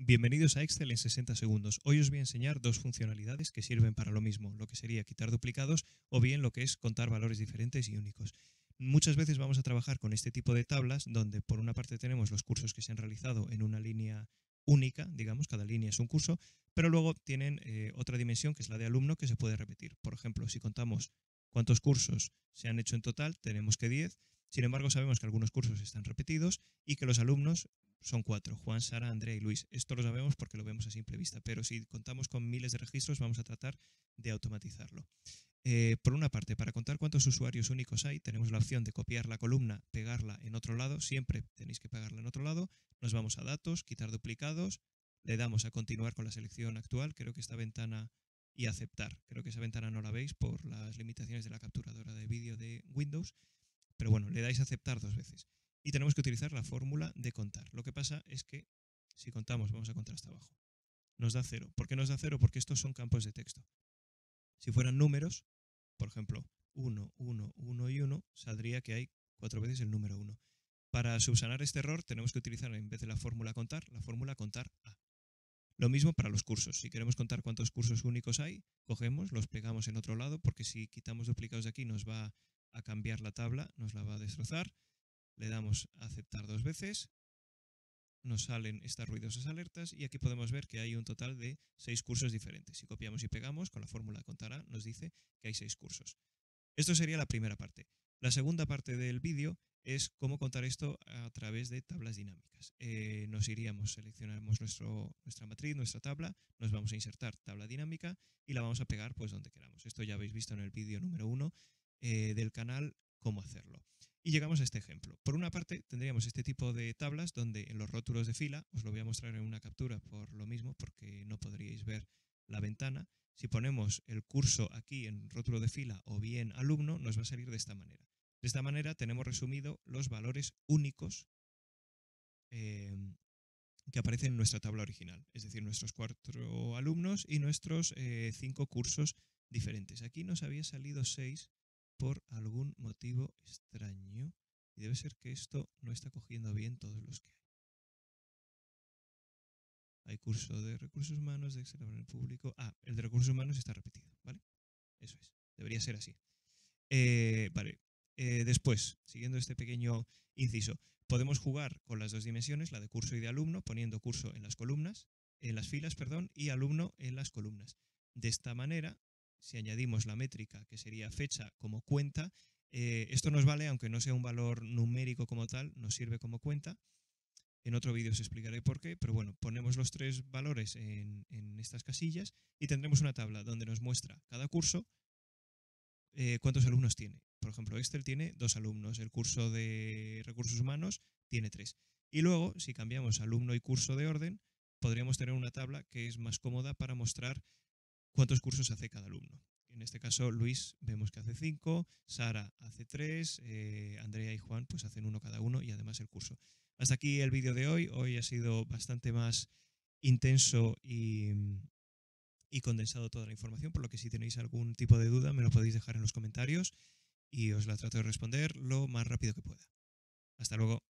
Bienvenidos a Excel en 60 segundos. Hoy os voy a enseñar dos funcionalidades que sirven para lo mismo, lo que sería quitar duplicados o bien lo que es contar valores diferentes y únicos. Muchas veces vamos a trabajar con este tipo de tablas donde por una parte tenemos los cursos que se han realizado en una línea única, digamos, cada línea es un curso, pero luego tienen eh, otra dimensión que es la de alumno que se puede repetir. Por ejemplo, si contamos cuántos cursos se han hecho en total, tenemos que 10. Sin embargo, sabemos que algunos cursos están repetidos y que los alumnos son cuatro, Juan, Sara, Andrea y Luis. Esto lo sabemos porque lo vemos a simple vista, pero si contamos con miles de registros vamos a tratar de automatizarlo. Eh, por una parte, para contar cuántos usuarios únicos hay, tenemos la opción de copiar la columna, pegarla en otro lado, siempre tenéis que pegarla en otro lado, nos vamos a datos, quitar duplicados, le damos a continuar con la selección actual, creo que esta ventana y aceptar, creo que esa ventana no la veis por las limitaciones de la capturadora de vídeo de Windows, pero bueno, le dais a aceptar dos veces y tenemos que utilizar la fórmula de contar. Lo que pasa es que si contamos, vamos a contar hasta abajo, nos da cero. ¿Por qué nos da cero? Porque estos son campos de texto. Si fueran números, por ejemplo, 1, 1, 1 y 1, saldría que hay cuatro veces el número 1. Para subsanar este error tenemos que utilizar en vez de la fórmula contar, la fórmula contar A. Lo mismo para los cursos. Si queremos contar cuántos cursos únicos hay, cogemos, los pegamos en otro lado, porque si quitamos duplicados de aquí nos va a cambiar la tabla, nos la va a destrozar le damos a aceptar dos veces, nos salen estas ruidosas alertas y aquí podemos ver que hay un total de seis cursos diferentes. Si copiamos y pegamos, con la fórmula contará nos dice que hay seis cursos. Esto sería la primera parte. La segunda parte del vídeo es cómo contar esto a través de tablas dinámicas. Eh, nos iríamos, seleccionamos nuestro, nuestra matriz, nuestra tabla, nos vamos a insertar tabla dinámica y la vamos a pegar pues donde queramos. Esto ya habéis visto en el vídeo número uno eh, del canal cómo hacerlo. Y llegamos a este ejemplo. Por una parte, tendríamos este tipo de tablas donde en los rótulos de fila, os lo voy a mostrar en una captura por lo mismo, porque no podríais ver la ventana. Si ponemos el curso aquí en rótulo de fila o bien alumno, nos va a salir de esta manera. De esta manera tenemos resumido los valores únicos em, que aparecen en nuestra tabla original, es decir, nuestros cuatro alumnos y nuestros eh, cinco cursos diferentes. Aquí nos había salido seis por algún motivo extraño y debe ser que esto no está cogiendo bien todos los que hay. Hay curso de recursos humanos, de Excel el público. Ah, el de recursos humanos está repetido, ¿vale? Eso es, debería ser así. Eh, vale, eh, después, siguiendo este pequeño inciso, podemos jugar con las dos dimensiones, la de curso y de alumno, poniendo curso en las columnas, en las filas, perdón, y alumno en las columnas. De esta manera si añadimos la métrica, que sería fecha, como cuenta, eh, esto nos vale, aunque no sea un valor numérico como tal, nos sirve como cuenta. En otro vídeo os explicaré por qué, pero bueno, ponemos los tres valores en, estas casillas y tendremos una tabla donde nos muestra cada curso eh, cuántos alumnos tiene. Por ejemplo, Excel tiene dos alumnos, el curso de recursos humanos tiene tres. Y luego, si cambiamos alumno y curso de orden, podríamos tener una tabla que es más cómoda para mostrar cuántos cursos hace cada alumno. En este caso, Luis vemos que hace cinco, Sara hace tres, eh, Andrea y Juan pues hacen uno cada uno y además el curso. Hasta aquí el vídeo de hoy. Hoy ha sido bastante más intenso y, y condensado toda la información, por lo que si tenéis algún tipo de duda me lo podéis dejar en los comentarios y os la trato de responder lo más rápido que pueda. Hasta luego.